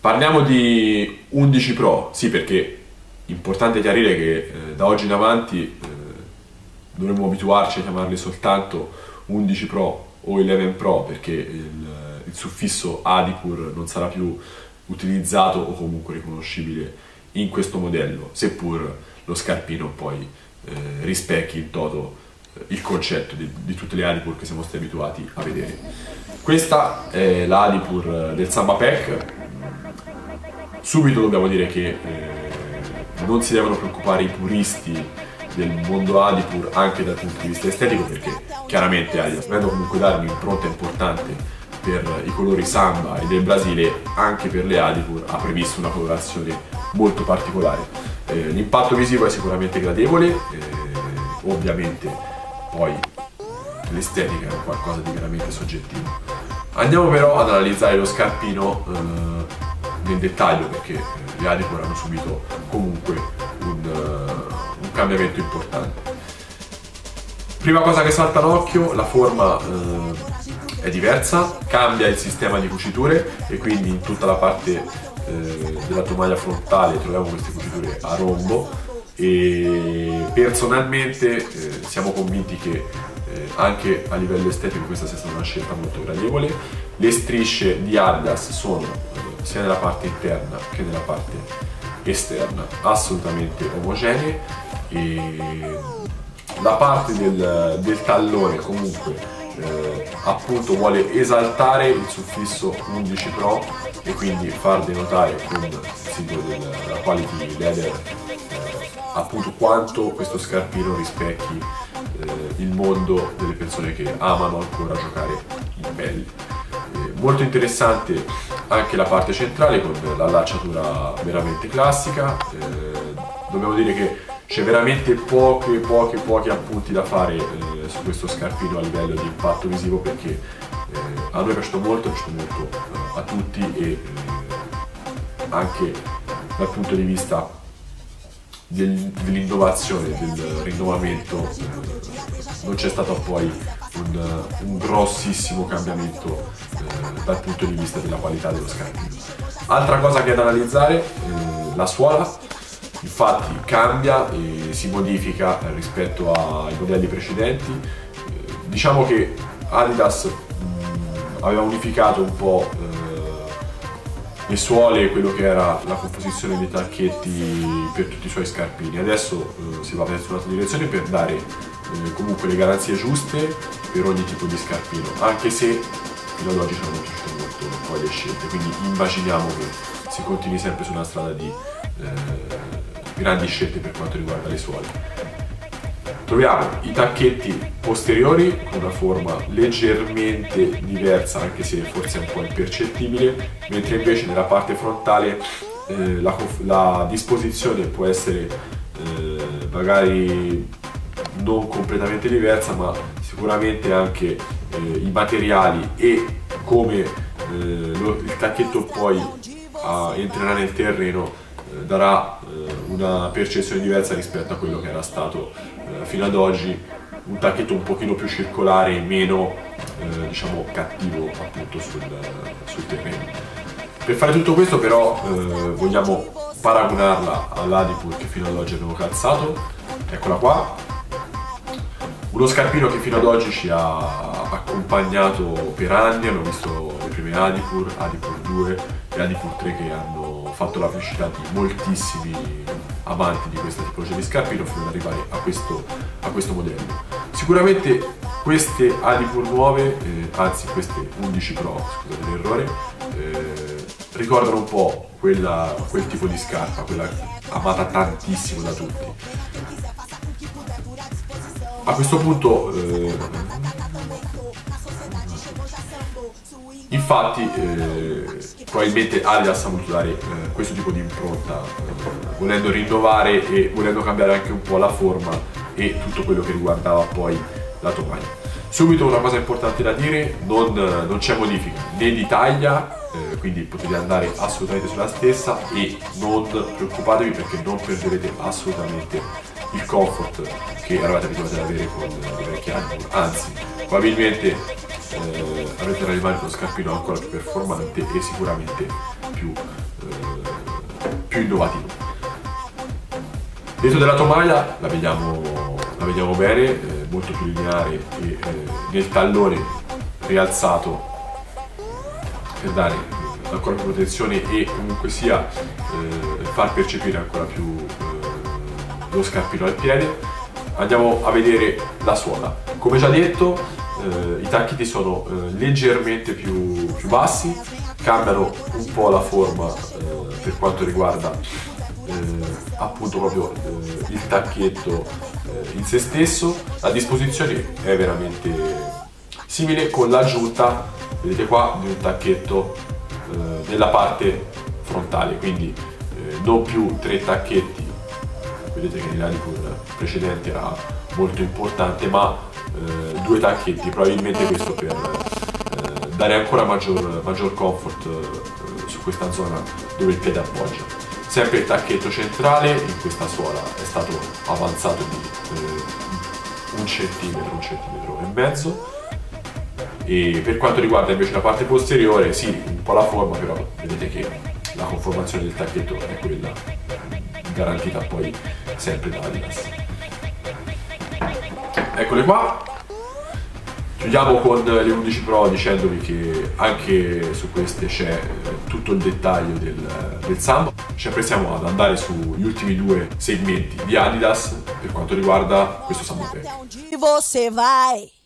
Parliamo di 11 Pro, sì perché è importante chiarire che eh, da oggi in avanti eh, dovremmo abituarci a chiamarli soltanto 11 Pro o 11 Pro perché il, il suffisso Adipur non sarà più utilizzato o comunque riconoscibile in questo modello, seppur lo scarpino poi eh, rispecchi in toto eh, il concetto di, di, tutte le Adipur che siamo stati abituati a vedere. Questa è la Adipur del Samba Pack. Subito dobbiamo dire che eh, non si devono preoccupare i puristi del mondo Adipur anche dal punto di vista estetico perché chiaramente Adidas volendo comunque dare un'impronta importante per i colori samba e del Brasile anche per le Adipur ha previsto una colorazione molto particolare. Eh, l'impatto visivo è sicuramente gradevole eh, ovviamente poi l'estetica è qualcosa di veramente soggettivo. Andiamo però ad analizzare lo scarpino eh, nel dettaglio perché eh, le Adipur hanno subito comunque un, uh, un cambiamento importante prima cosa che salta all'occhio la forma uh, è diversa, cambia il sistema di cuciture e quindi in tutta la parte eh, della tovaglia frontale troviamo queste cuciture a rombo e personalmente siamo convinti che anche a livello estetico questa sia stata una scelta molto gradevole. Le strisce di Adidas sono sia nella parte interna che nella parte esterna assolutamente omogenee e la parte del, del tallone comunque eh, appunto vuole esaltare il suffisso 11 Pro e quindi far denotare con il sito della quality leather eh, appunto quanto questo scarpino rispecchi eh, il mondo delle persone che amano ancora giocare in pelle. Eh, molto interessante anche la parte centrale con l'allacciatura veramente classica, eh, dobbiamo dire che c'è veramente pochi, pochi, pochi appunti da fare eh, su questo scarpino a livello di impatto visivo perché eh, a noi è piaciuto molto, è piaciuto molto eh, a tutti e eh, anche dal punto di vista del, dell'innovazione, del rinnovamento eh, non c'è stato poi un, un grossissimo cambiamento eh, dal punto di vista della qualità dello scarpino. Altra cosa che è da analizzare, la suola infatti cambia e si modifica rispetto ai modelli precedenti. Diciamo che Adidas mh, aveva unificato un po' eh, le suole e quello che era la composizione dei tacchetti per tutti i suoi scarpini. Adesso eh, si va verso un'altra direzione per dare eh, comunque le garanzie giuste per ogni tipo di scarpino, anche se fino ad oggi ci hanno piaciute molto poi le scelte, quindi immaginiamo che si continui sempre su una strada di eh, grandi scelte per quanto riguarda le suole. Troviamo i tacchetti posteriori con una forma leggermente diversa, anche se forse un po' impercettibile, mentre invece nella parte frontale eh, la, la, disposizione può essere eh, magari non completamente diversa, ma sicuramente anche eh, i materiali e come eh, lo, il tacchetto poi a, entrerà nel terreno eh, darà eh, una percezione diversa rispetto a quello che era stato eh, fino ad oggi. Un tacchetto un pochino più circolare e meno diciamo cattivo appunto sul, sul, terreno. Per fare tutto questo però vogliamo paragonarla all'Adipur che fino ad oggi abbiamo calzato, eccola qua, uno scarpino che fino ad oggi ci ha accompagnato per anni, abbiamo visto le prime Adipur, Adipur 2 e Adipur 3 che hanno fatto la felicità di moltissimi amanti di questa tipologia di scarpino fino ad arrivare a questo, a questo modello. Sicuramente queste Adipur nuove, eh, anzi queste 11 Pro, scusate l'errore, eh, ricordano un po' quella, quel tipo di scarpa, quella amata tantissimo da tutti a questo punto eh, infatti eh, probabilmente Adidas ha voluto dare eh, questo tipo di impronta volendo rinnovare e volendo cambiare anche un po' la forma e tutto quello che riguardava poi la tovaglia subito una cosa importante da dire non, non c'è modifica né di taglia eh, quindi potete andare assolutamente sulla stessa e non preoccupatevi perché non perderete assolutamente il comfort che eravate abituati ad avere con le vecchie anni, anzi probabilmente eh, avrete nelle mani uno scarpino ancora più performante e sicuramente più più innovativo. Dentro della tomaia la vediamo, la vediamo bene, eh, molto più lineare e eh, nel tallone rialzato per dare ancora più protezione e comunque sia eh, far percepire ancora più eh, lo scarpino al piede. Andiamo a vedere la suola. Come già detto, eh, i tacchiti sono eh, leggermente più, più, bassi, cambiano un po' la forma eh, per quanto riguarda eh, appunto proprio il tacchetto in se stesso. La disposizione è veramente simile con l'aggiunta, vedete qua, di un tacchetto eh, nella parte frontale, quindi eh, non più tre tacchetti, vedete che nell'Anicur precedente era molto importante, ma eh, due tacchetti, probabilmente questo per eh, dare ancora maggior, maggior comfort eh, su questa zona dove il piede appoggia. Sempre il tacchetto centrale in questa suola è stato avanzato di eh, un centimetro, un centimetro e mezzo e per quanto riguarda invece la parte posteriore, sì, un po' la forma, però vedete che la conformazione del tacchetto è quella garantita poi sempre da Adidas. Eccole qua. Chiudiamo con le 11 Pro dicendovi che anche su queste c'è eh, tutto il dettaglio del, del Sambo. Ci apprestiamo ad andare sugli ultimi due segmenti di Adidas per quanto riguarda questo. Você vai